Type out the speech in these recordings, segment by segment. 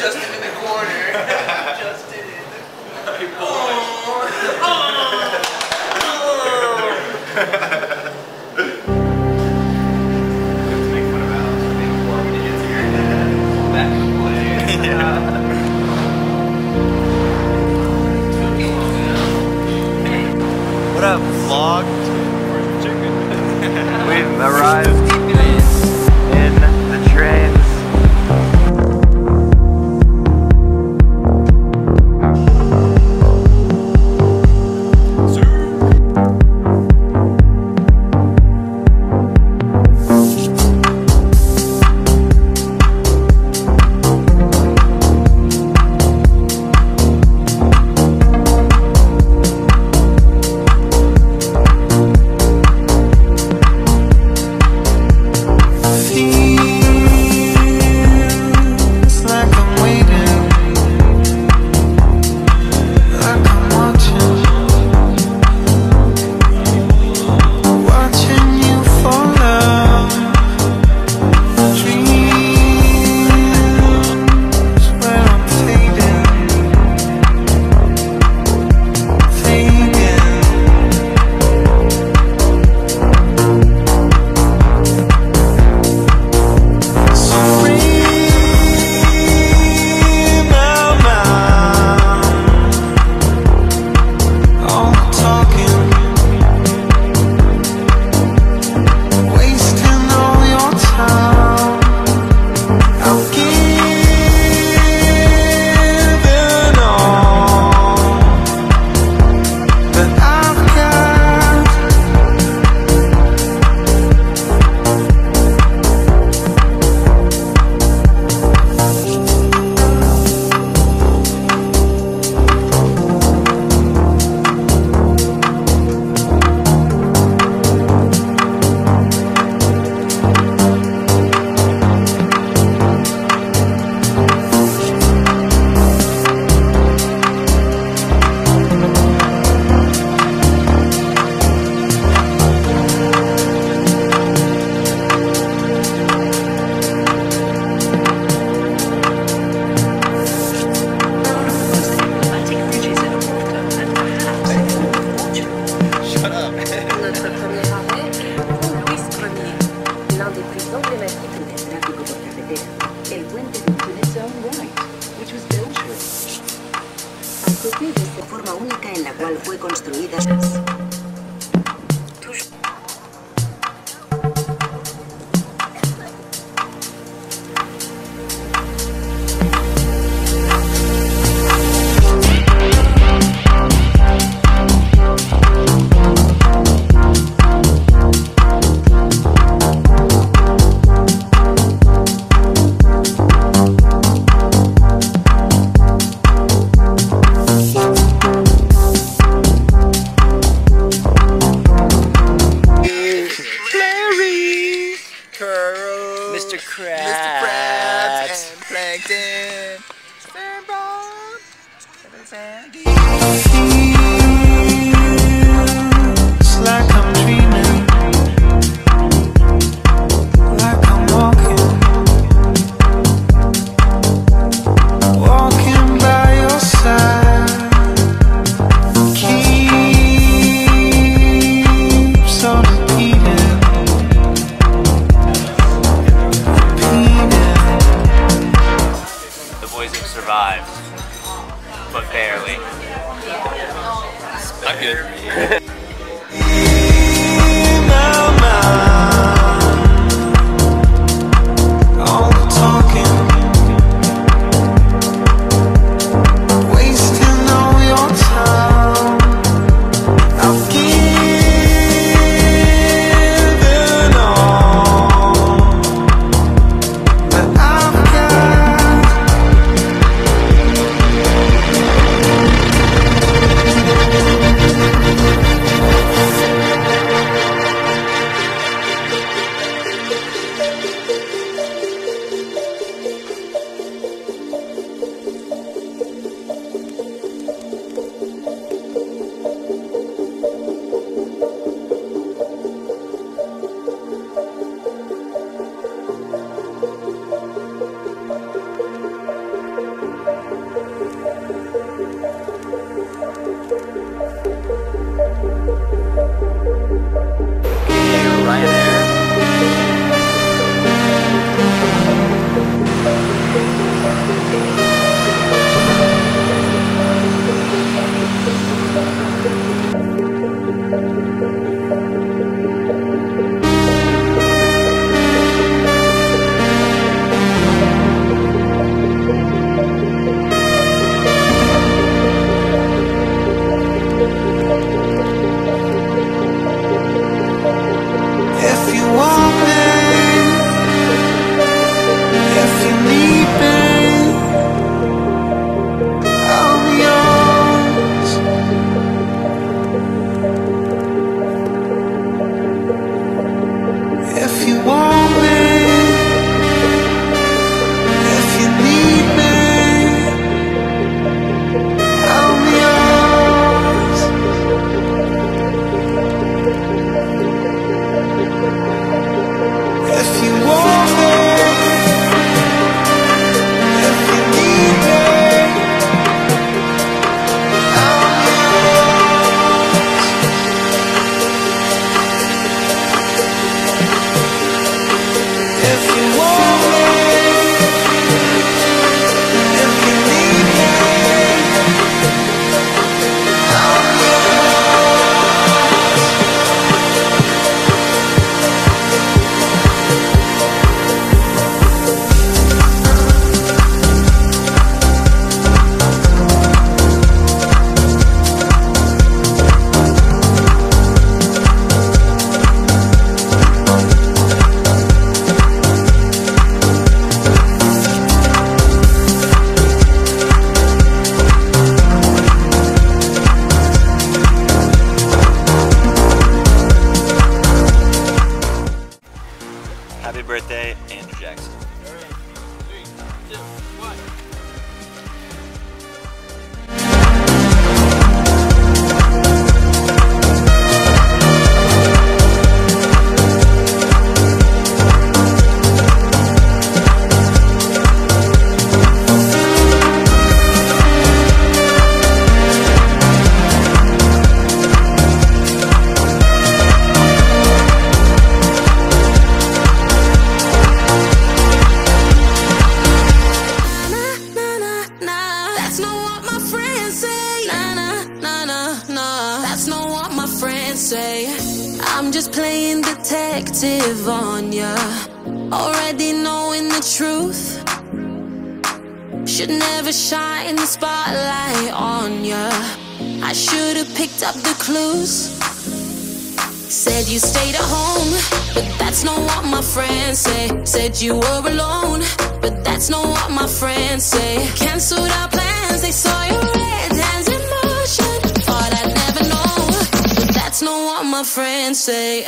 Justin in the corner. Justin in the corner. Oh, oh, oh. What up, vlog? We've arrived. collective. Stand by. not good. never shine the spotlight on ya. I should have picked up the clues. Said you stayed at home, but that's not what my friends say. Said you were alone, but that's not what my friends say. Cancelled our plans, they saw your red hands in motion. Thought I'd never know, but that's not what my friends say.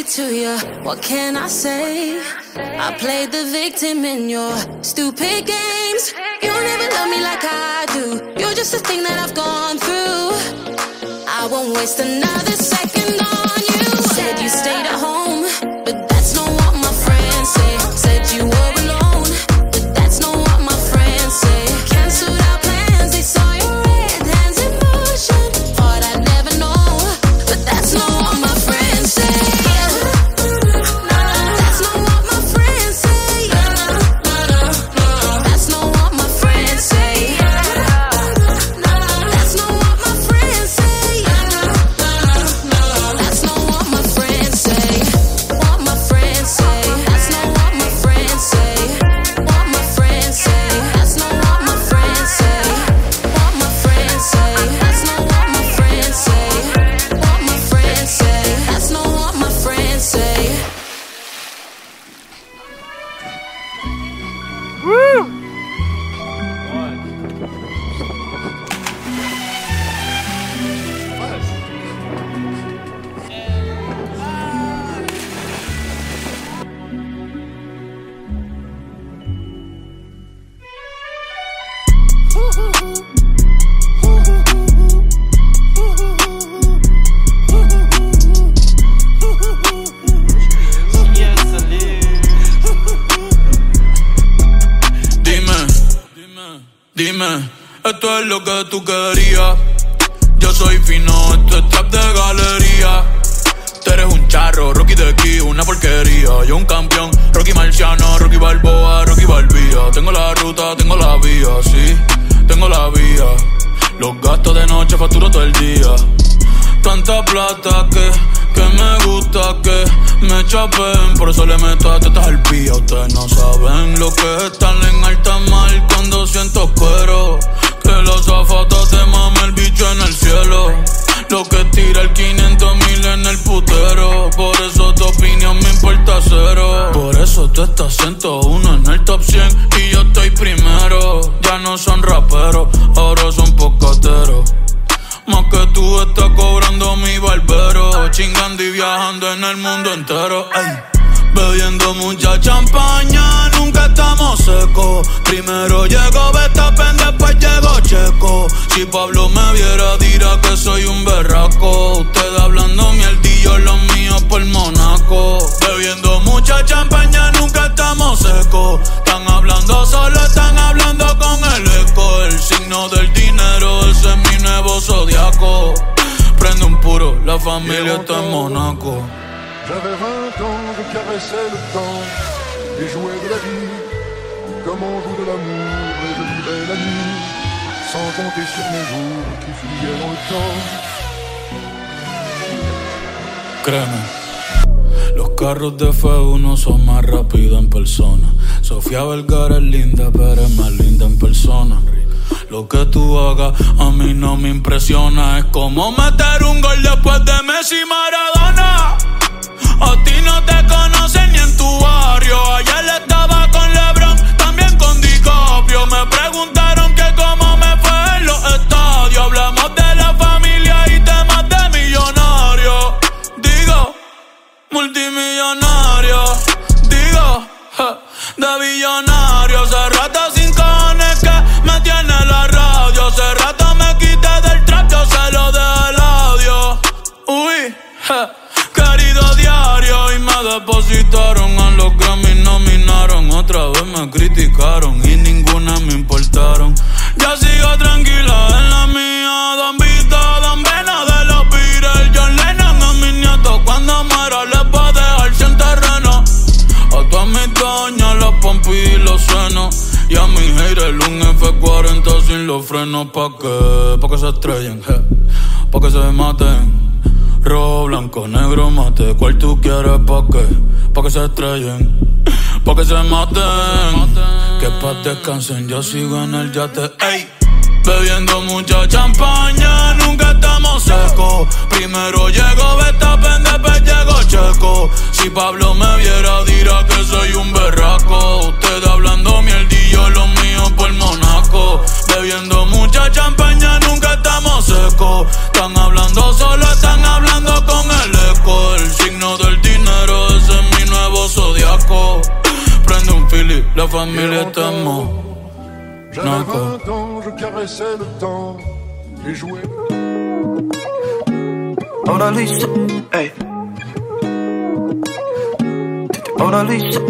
Addicted to you. What can I say? I played the victim in your stupid games. You never love me like I do. You're just a thing that I've gone through. I won't waste another second on you. Said you stayed at home, dime, esto es lo que tú querías. Yo soy fino, esto es trap de galería. Tú eres un charro, Rocky de aquí, una porquería. Yo un campeón, Rocky Marciano, Rocky Balboa, Rocky Balbía. Tengo la ruta, tengo la vía, sí, tengo la vía. Los gastos de noche facturo todo el día. Tanta plata que, que me gusta que me chapen. Por eso le meto a tetas al pía. Ustedes no saben lo que es estar en alta mar cuando siento cuero. Que los zapatos te mame el bicho en el cielo. Lo que tira el 500 mil en el putero. Por eso tu opinión me importa cero. Por eso tú estás 101 en el top 100 y yo estoy primero. Ya no son raperos, ahora que tú estás cobrando mi barbero. Chingando y viajando en el mundo entero. Ey. Bebiendo mucha champaña, nunca estamos secos. Primero llegó Betapen, después llegó Checo. Si Pablo me viera, dirá que soy un berraco. Usted hablando mierdillo, los míos por Monaco. Familia está en Monaco. J'avais 20 ans, je caressais le temps et jouais de la vie comme on joue de l'amour et je vivais la nuit sans compter sur mes jours qui fuyaient dans le temps. Créeme, los carros de F1 son más rápidos en persona. Sofía Vergara es linda, pero es más linda en persona. Lo que tú hagas a mí no me impresiona. Es como meter un gol después de Messi Maradona. A ti no te conocen ni en tu barrio. Ayer estaba criticaron y ninguna me importaron. Ya sigo tranquila en la mía. Don Vito, Don Vena de los Beatles. John Lennon a mis nietos. Cuando muera les va a dejar sin terreno. A mis doñas, los pompis y los senos. Y a mi haters un F40 sin los frenos. ¿Pa' qué? Pa' que se estrellen. Pa' que se maten. Rojo, blanco, negro, mate. ¿Cuál tú quieres? ¿Pa' qué? Pa' que se estrellen. Pa' que se maten. Que pa' descansen, yo sigo en el yate. Ey. Bebiendo mucha champaña, nunca estamos secos. Primero llego Betapen, después llego Checo. Si Pablo me viera, dirá que soy un berraco. Ustedes hablando mierdillo, lo mío por Monaco. Bebiendo mucha champaña, nunca estamos secos. Están hablando solo, un fili, la familia estamos. J'avais 20 ans, je caressais le temps et jouais. Hold on, Lisa. Hey. Hold on, Lisa.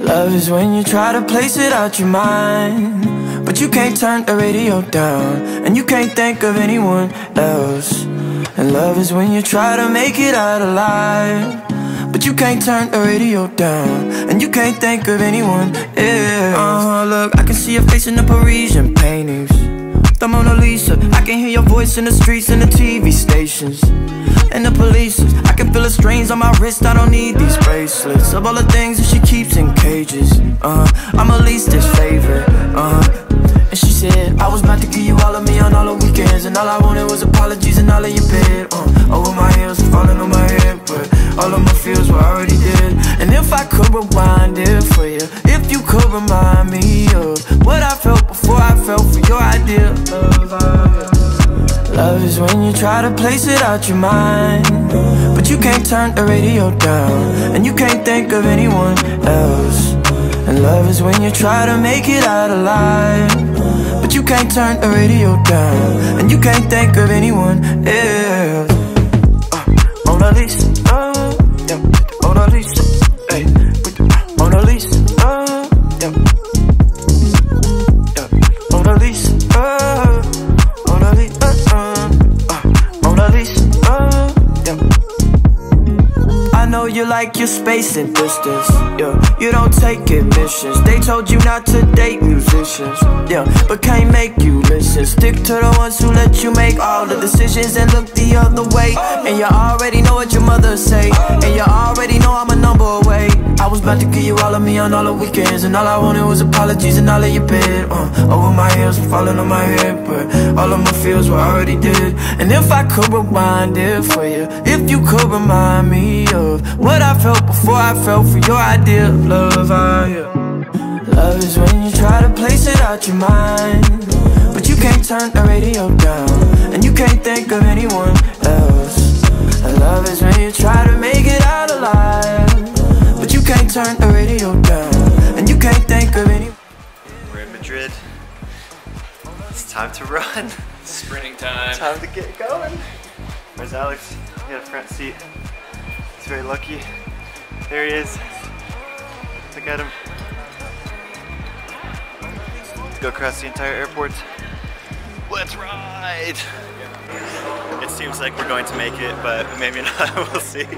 Love is when you try to place it out your mind. But you can't turn the radio down. And you can't think of anyone else. And love is when you try to make it out alive. But you can't turn the radio down. And you can't think of anyone else. Uh-huh, look, I can see your face in the Parisian paintings. The Mona Lisa. I can hear your voice in the streets and the TV stations. And the police. I can feel the strains on my wrist. I don't need these bracelets. Of all the things that she keeps in cages. Uh, I'm her leastest favorite. Uh, and she said, I was about to give you all of me on all the weekends. And all I wanted was apologies and all of your bed. Uh, over my heels, falling on my head. But all of my feels were already dead. And if I could rewind it for you, if you could remind me of what I felt before I felt for your idea of love. Love is when you try to place it out your mind. But you can't turn the radio down. And you can't think of anyone else. And love is when you try to make it out alive. But you can't turn the radio down. And you can't think of anyone else. Uh, Mona Lisa, like your space and distance, yeah. You don't take admissions. They told you not to date musicians, yeah. But can't make you listen. Stick to the ones who let you make all the decisions and look the other way. And you already know what your mother say. And you already know I'm a number away. I was about to give you all of me on all the weekends, and all I wanted was apologies and all of your bed. Uh, over my heels falling on my head, but all of my feels were already dead. And if I could rewind it for you, if you could remind me of what I felt before I felt for your idea of love, I, yeah. Love is when you try to place it out your mind But you can't turn the radio down And you can't think of anyone else And love is when you try to make it out alive But you can't turn the radio down And you can't think of anyone We're in Madrid. It's time to run. Sprinting time. Time to get going. Where's Alex? He had a front seat. He's very lucky. There he is. Look at him. Go across the entire airport. Let's ride! It seems like we're going to make it, but maybe not. we'll see.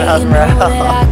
Morale is